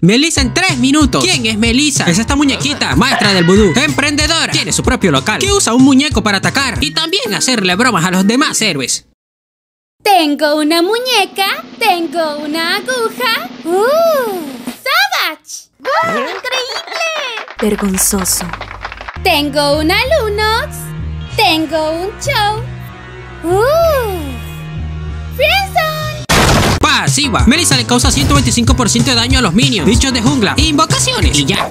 Melissa en 3 minutos. ¿Quién es Melissa? Es esta muñequita, maestra del vudú, emprendedora, tiene su propio local, que usa un muñeco para atacar y también hacerle bromas a los demás héroes. Tengo una muñeca, tengo una aguja. ¡Uh! ¡Savage! ¡Increíble! Vergonzoso. Tengo una Lunox, tengo un show. ¡Uh! Pasiva. Melissa le causa 125% de daño a los minions, bichos de jungla, invocaciones y ya.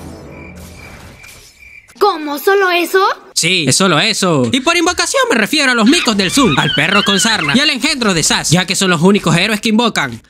¿Cómo? ¿Solo eso? Sí, es solo eso. Y por invocación me refiero a los micos del Zoom, al perro con sarna y al engendro de Sass, ya que son los únicos héroes que invocan.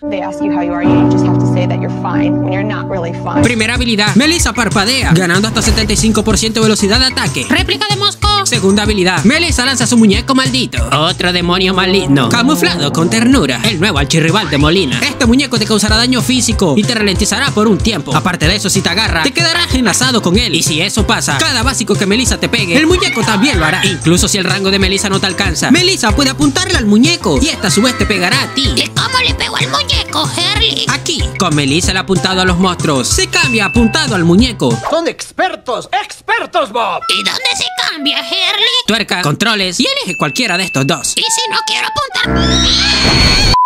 Primera habilidad, Melissa parpadea, ganando hasta 75% de velocidad de ataque. Réplica de Mosco. Segunda habilidad, Melissa lanza su muñeco maldito. Otro demonio maligno, camuflado con ternura. El nuevo archirrival de Molina. Este muñeco te causará daño físico y te ralentizará por un tiempo. Aparte de eso, si te agarra, te quedarás enlazado con él. Y si eso pasa, cada básico que Melissa te pegue, el muñeco también lo hará. Incluso si el rango de Melissa no te alcanza, Melissa puede apuntarle al muñeco y esta a su vez te pegará a ti. ¿Y cómo le pego al muñeco, Harley? Aquí, con Melissa el apuntado a los monstruos, se cambia apuntado al muñeco. Son expertos, expertos, Bob. ¿Y dónde se cambia, Tuerca, controles y elige cualquiera de estos dos. ¿Y si no quiero apuntar?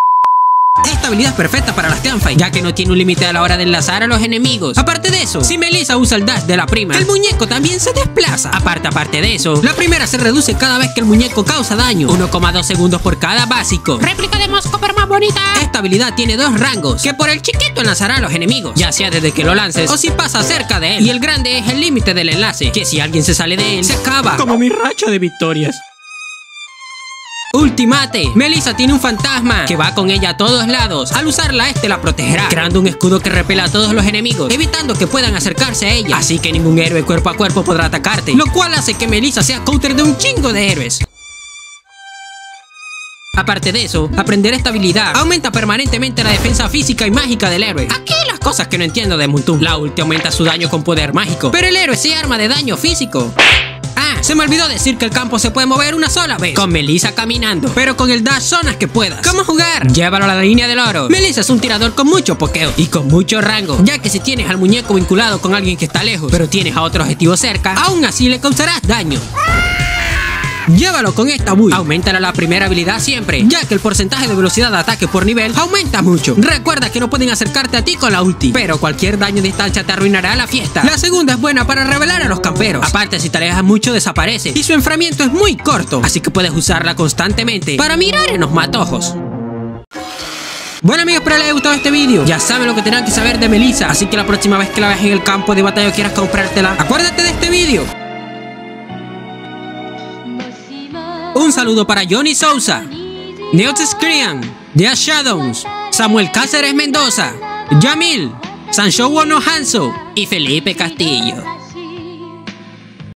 Esta habilidad es perfecta para las teamfights, ya que no tiene un límite a la hora de enlazar a los enemigos. Aparte de eso, si Melissa usa el dash de la prima, el muñeco también se desplaza. Aparte, aparte de eso, la primera se reduce cada vez que el muñeco causa daño, 1,2 segundos por cada básico. Réplica de Mosco, pero más bonita. Esta habilidad tiene dos rangos, que por el chiquito enlazará a los enemigos, ya sea desde que lo lances o si pasa cerca de él. Y el grande es el límite del enlace, que si alguien se sale de él, se acaba. Como mi racha de victorias. Ultimate. Melissa tiene un fantasma que va con ella a todos lados. Al usarla, este la protegerá, creando un escudo que repela a todos los enemigos, evitando que puedan acercarse a ella. Así que ningún héroe cuerpo a cuerpo podrá atacarte, lo cual hace que Melissa sea counter de un chingo de héroes. Aparte de eso, aprender esta habilidad aumenta permanentemente la defensa física y mágica del héroe. Aquí las cosas que no entiendo de Muntum. La ulti aumenta su daño con poder mágico, pero el héroe se arma de daño físico. Se me olvidó decir que el campo se puede mover una sola vez. Con Melissa caminando, pero con el dash zonas que puedas. ¿Cómo jugar? Llévalo a la línea del oro. Melissa es un tirador con mucho pokeo y con mucho rango, ya que si tienes al muñeco vinculado con alguien que está lejos, pero tienes a otro objetivo cerca, aún así le causarás daño. Llévalo con esta build. Aumentala la primera habilidad siempre, ya que el porcentaje de velocidad de ataque por nivel aumenta mucho. Recuerda que no pueden acercarte a ti con la ulti, pero cualquier daño de distancia te arruinará la fiesta. La segunda es buena para revelar a los camperos. Aparte, si te alejas mucho, desaparece. Y su enfriamiento es muy corto, así que puedes usarla constantemente para mirar en los matojos. Bueno amigos, espero les haya gustado este vídeo. Ya saben lo que tendrán que saber de Melissa, así que la próxima vez que la veas en el campo de batalla quieras comprártela, acuérdate de este vídeo. Un saludo para Johnny Sousa, Neot Scream, The Shadows, Samuel Cáceres Mendoza, Yamil, Sancho Wono Hanso y Felipe Castillo.